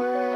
Is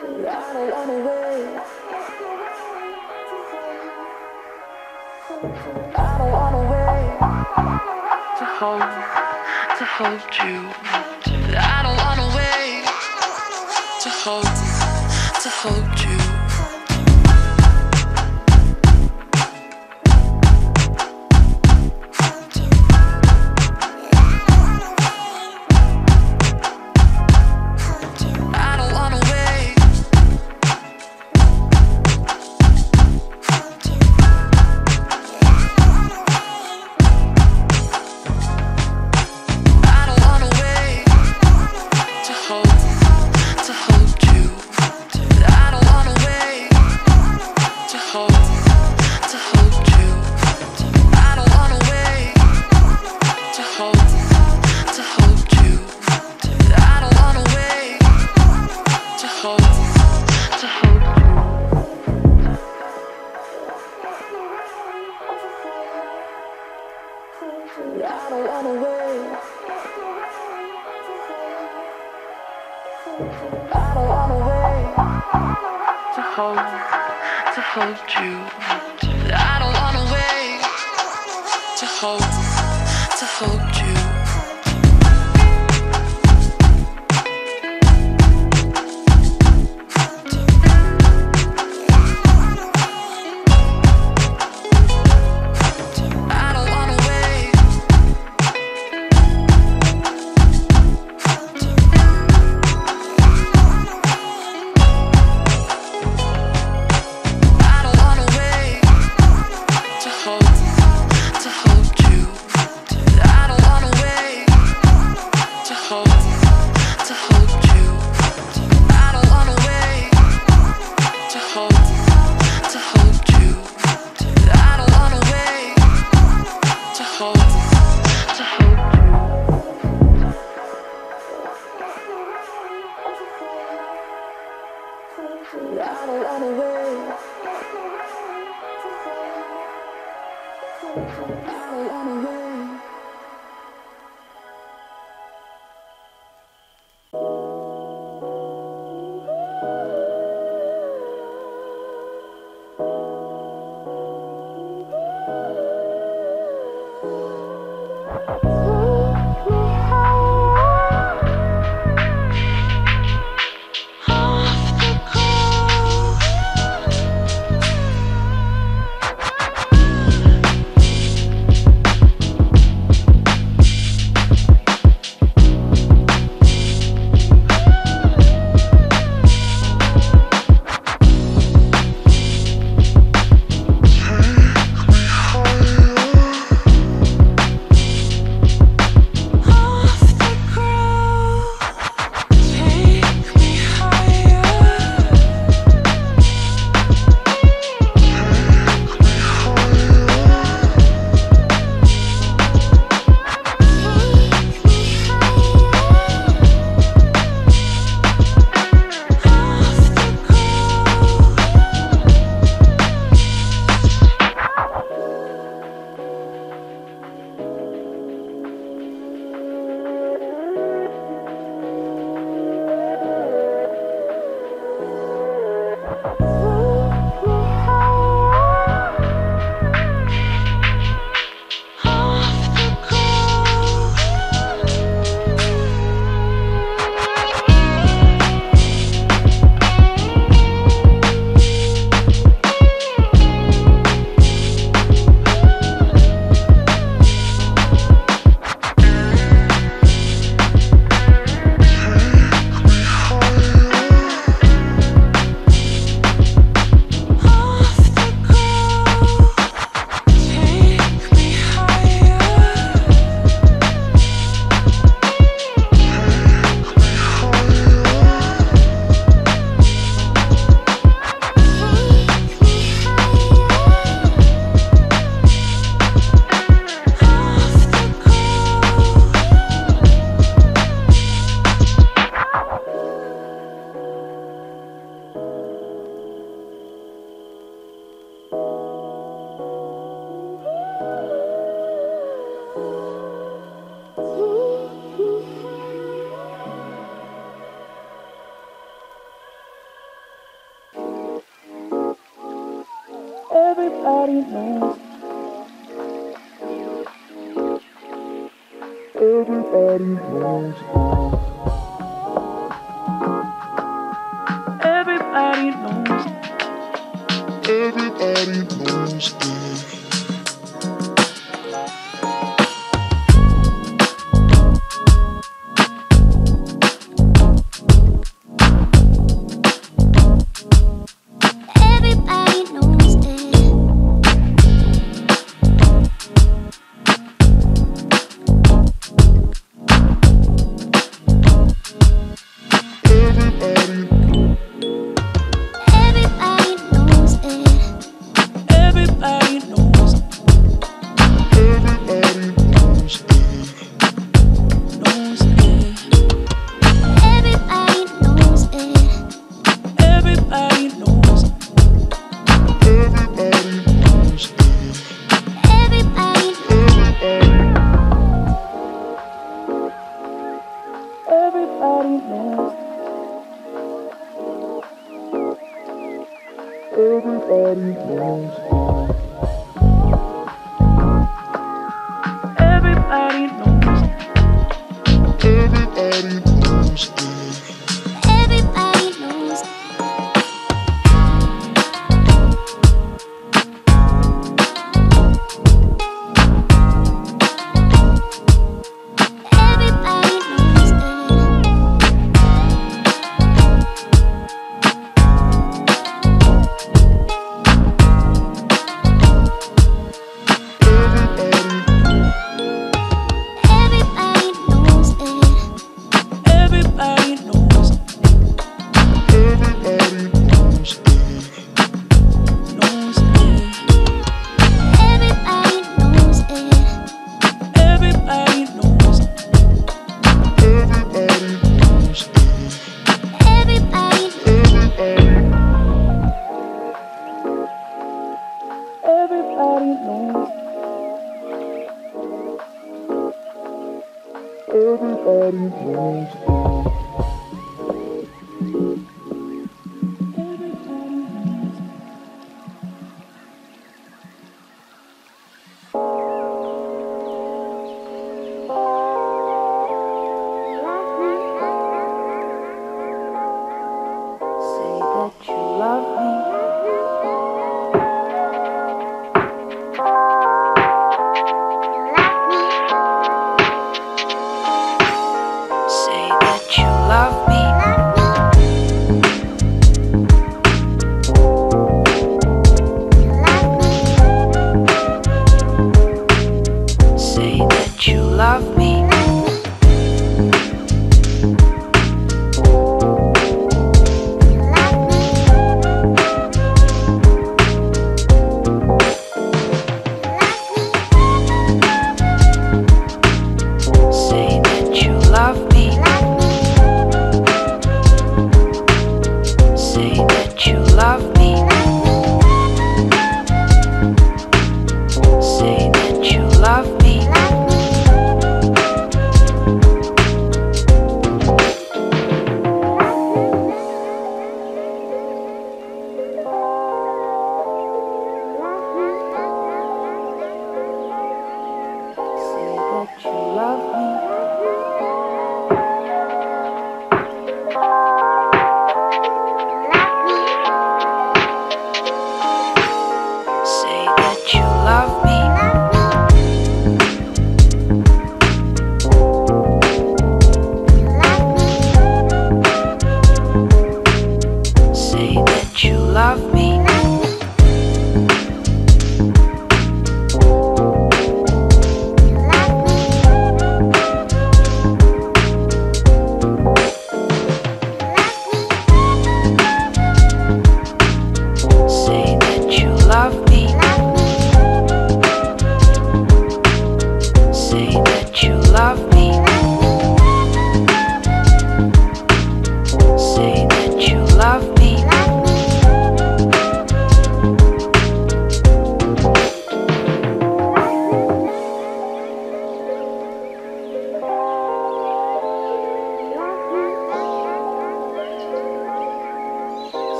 I don't want to wait to hold, to hold you. I don't want to wait to hold, to hold you.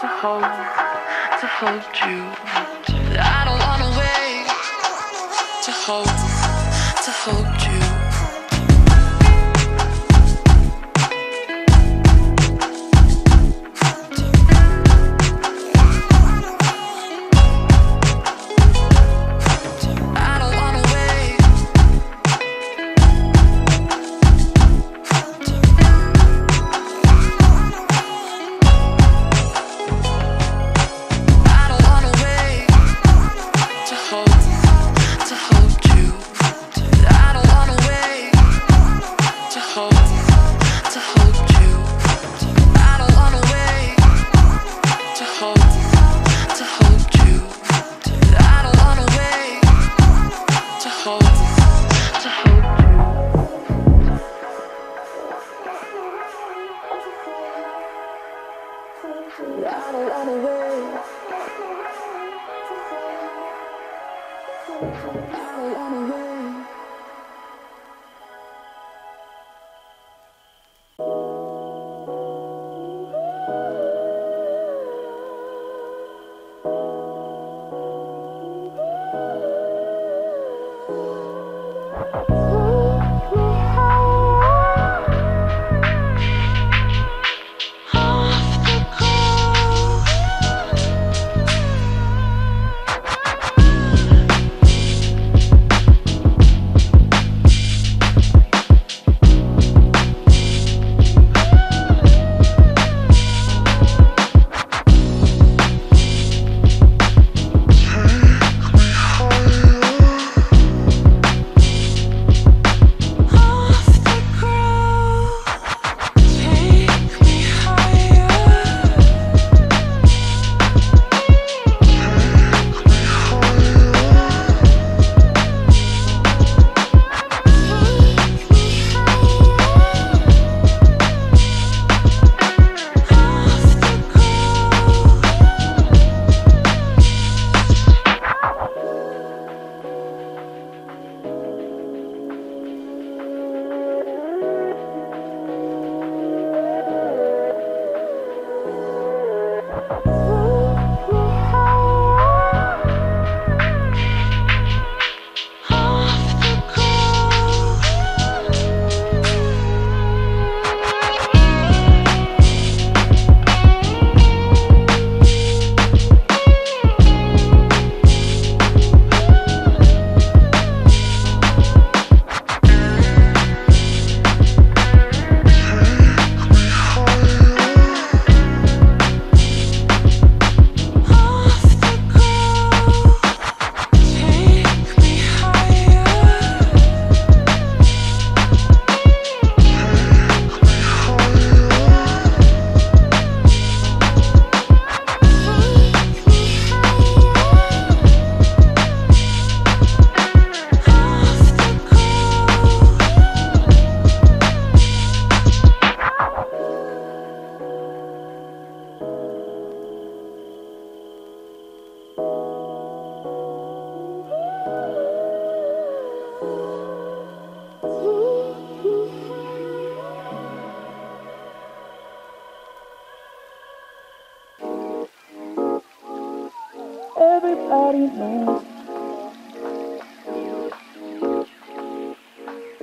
To hold, you I don't want a way to hope, to hold you.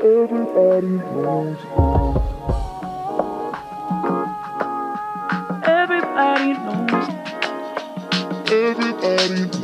Everybody knows. Everybody knows. Everybody knows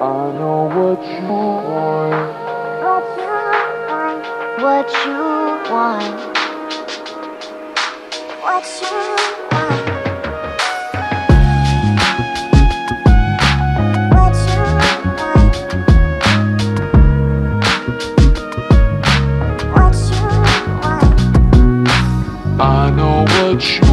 I know what you want. What you want. What you want. What you want. What you want. I know what you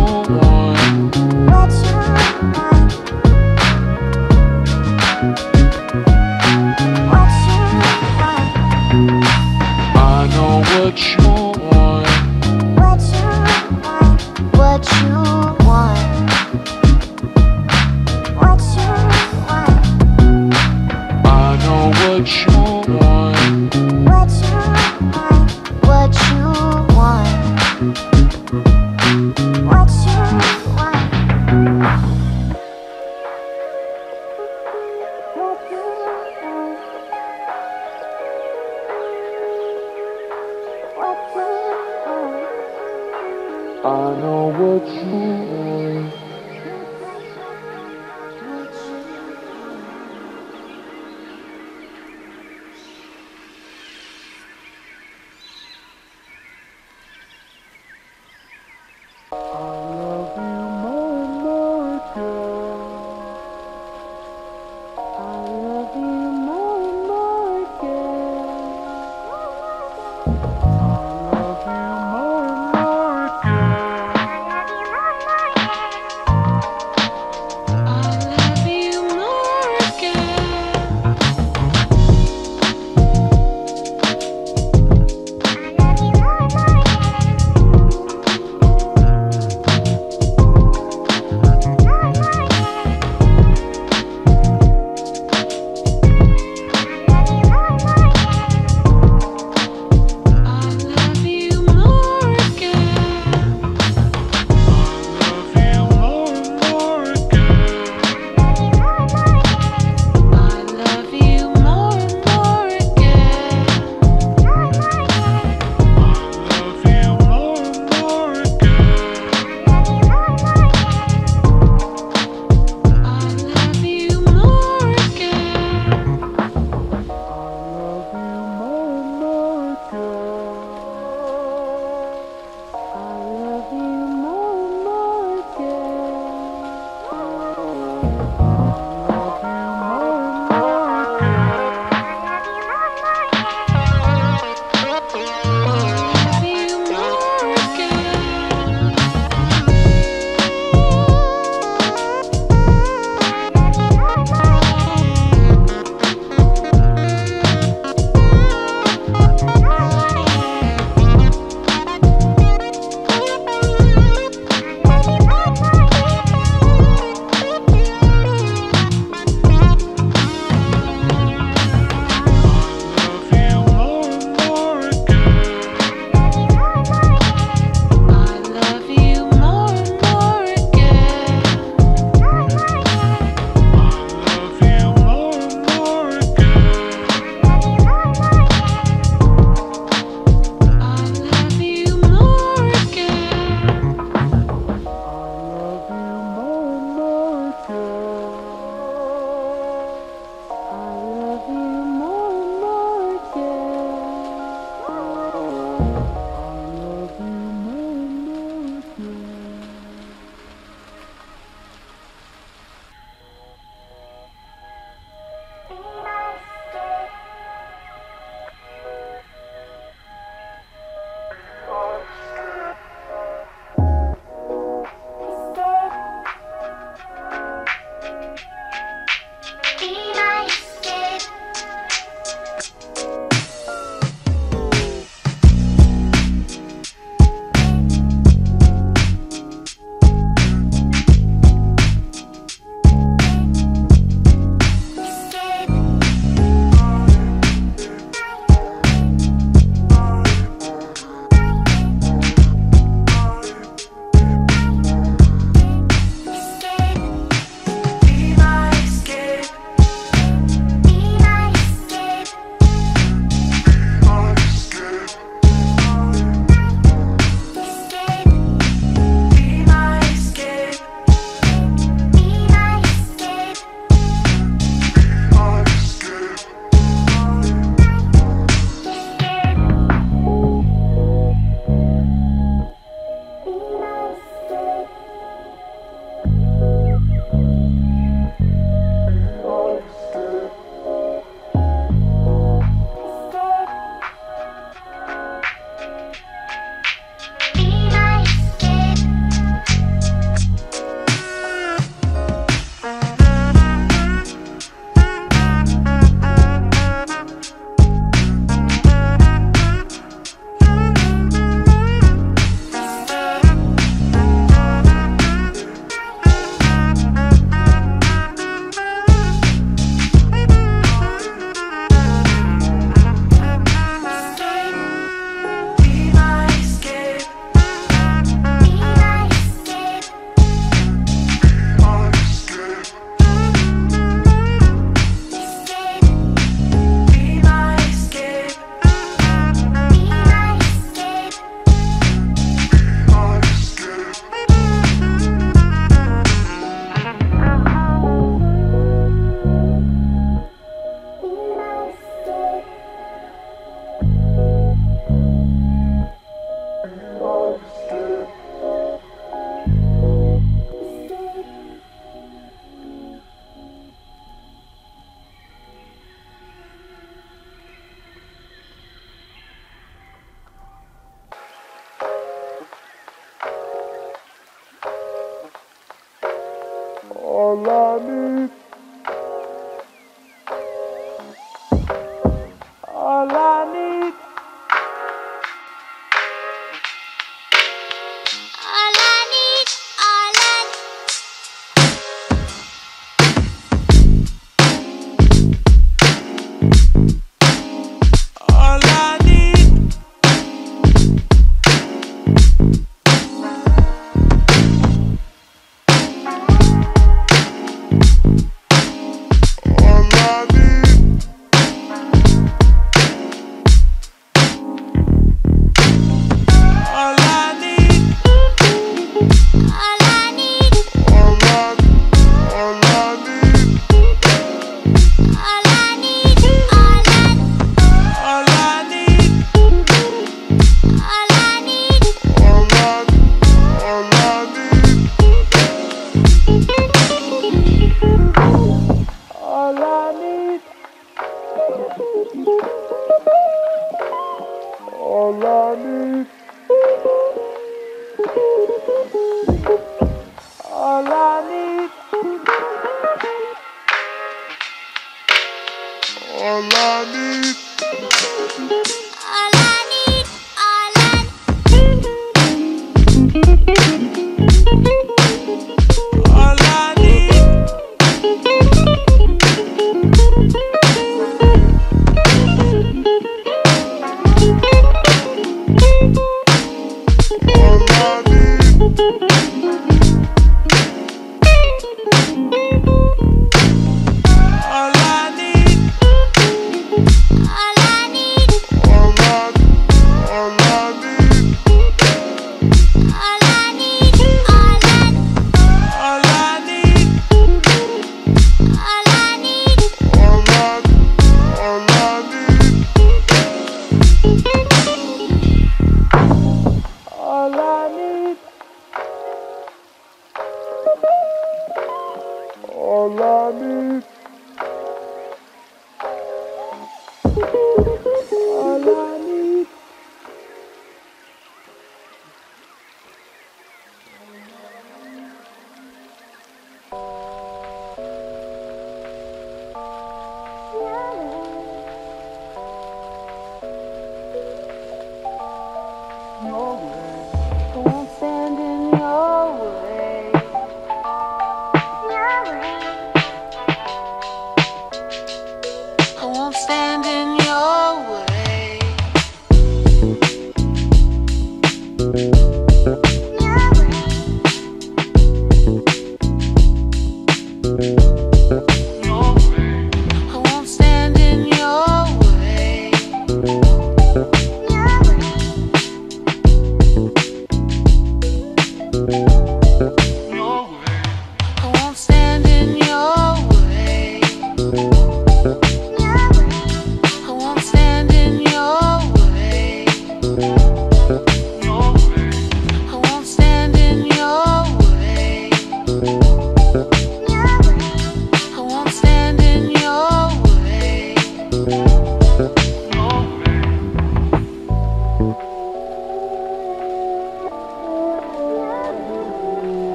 Allah'ım.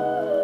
Off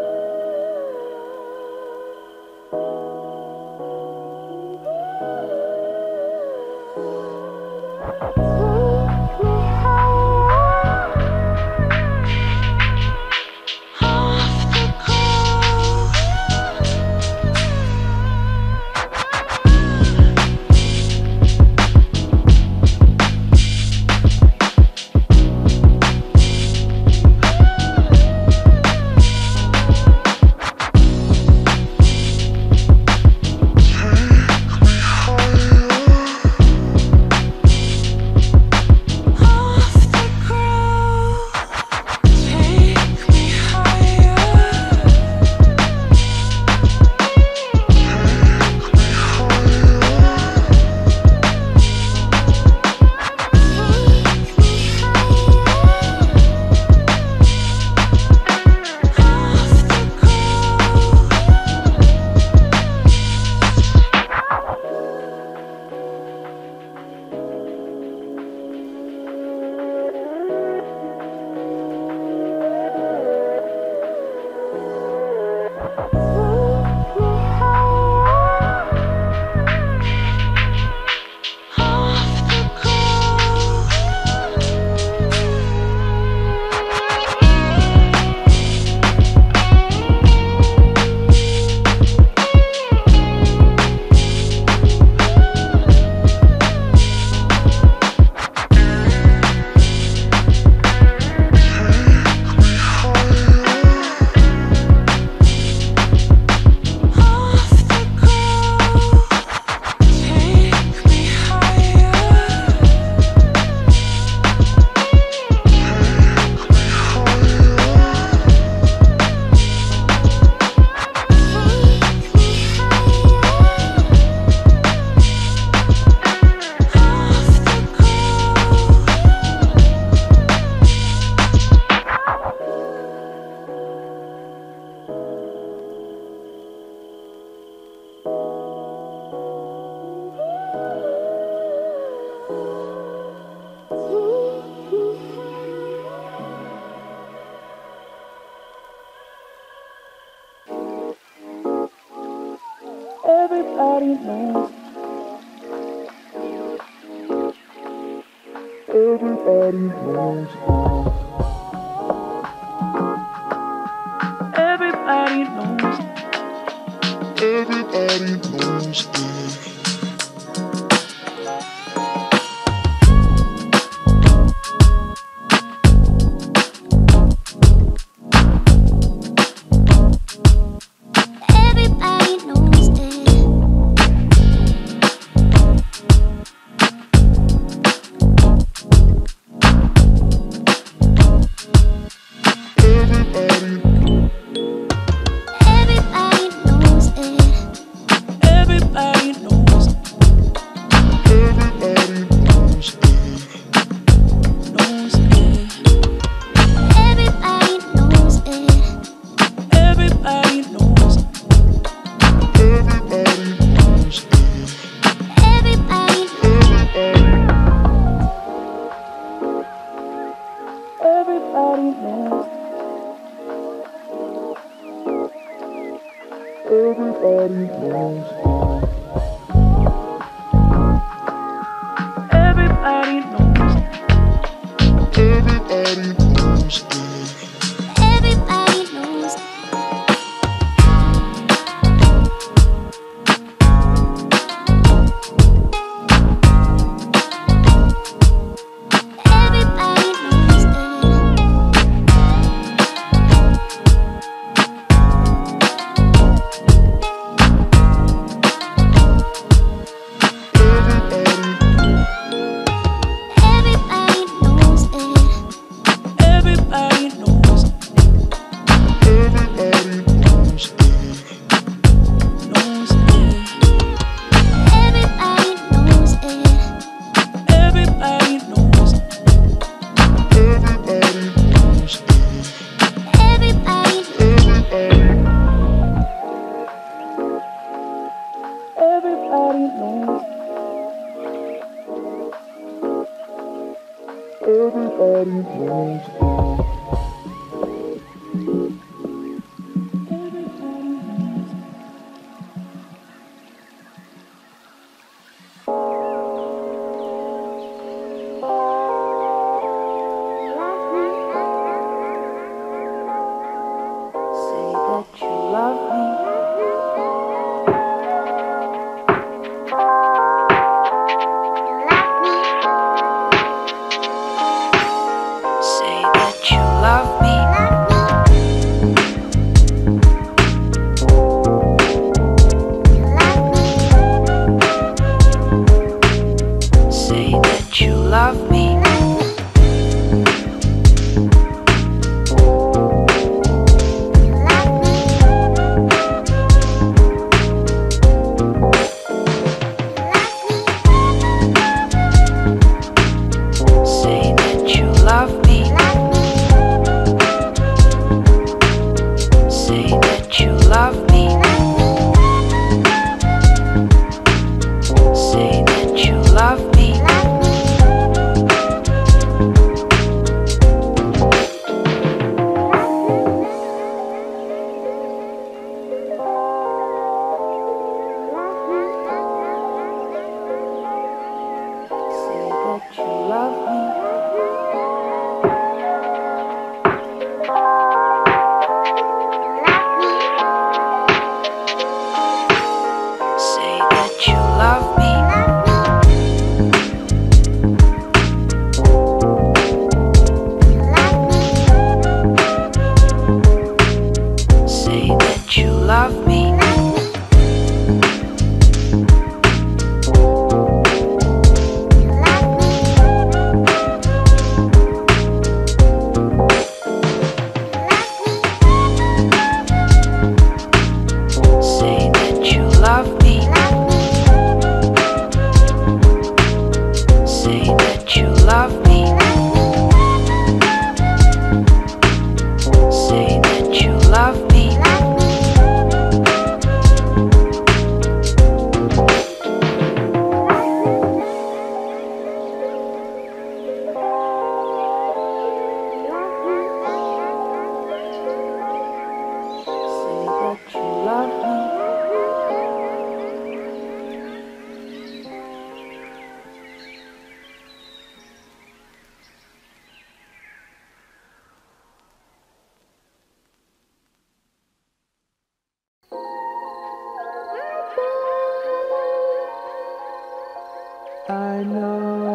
I know.